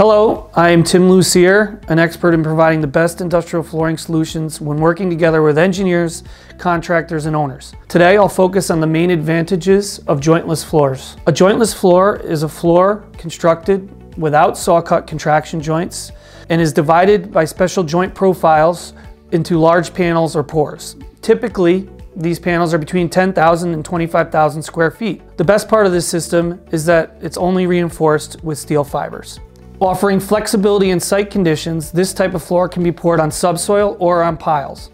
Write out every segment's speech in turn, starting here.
Hello, I am Tim Lucier, an expert in providing the best industrial flooring solutions when working together with engineers, contractors, and owners. Today I'll focus on the main advantages of jointless floors. A jointless floor is a floor constructed without saw cut contraction joints and is divided by special joint profiles into large panels or pours. Typically, these panels are between 10,000 and 25,000 square feet. The best part of this system is that it's only reinforced with steel fibers. Offering flexibility in site conditions, this type of floor can be poured on subsoil or on piles.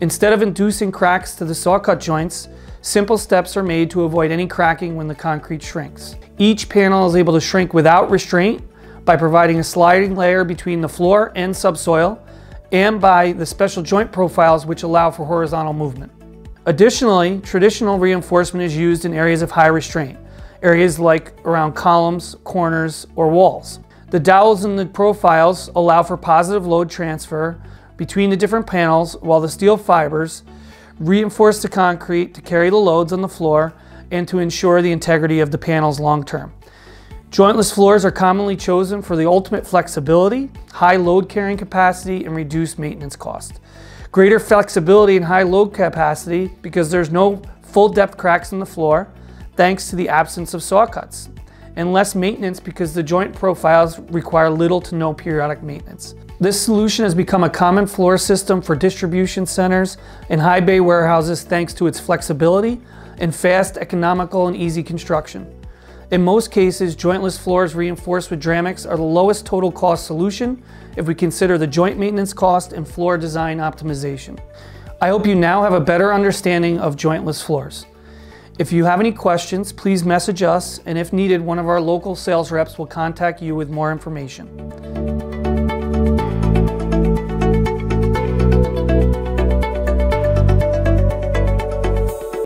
Instead of inducing cracks to the saw cut joints, simple steps are made to avoid any cracking when the concrete shrinks. Each panel is able to shrink without restraint by providing a sliding layer between the floor and subsoil and by the special joint profiles which allow for horizontal movement. Additionally, traditional reinforcement is used in areas of high restraint, areas like around columns, corners, or walls. The dowels and the profiles allow for positive load transfer between the different panels while the steel fibers reinforce the concrete to carry the loads on the floor and to ensure the integrity of the panels long term. Jointless floors are commonly chosen for the ultimate flexibility, high load carrying capacity, and reduced maintenance cost. Greater flexibility and high load capacity because there's no full depth cracks in the floor thanks to the absence of saw cuts and less maintenance because the joint profiles require little to no periodic maintenance. This solution has become a common floor system for distribution centers and high bay warehouses thanks to its flexibility and fast, economical, and easy construction. In most cases, jointless floors reinforced with Dramix are the lowest total cost solution if we consider the joint maintenance cost and floor design optimization. I hope you now have a better understanding of jointless floors. If you have any questions, please message us, and if needed, one of our local sales reps will contact you with more information.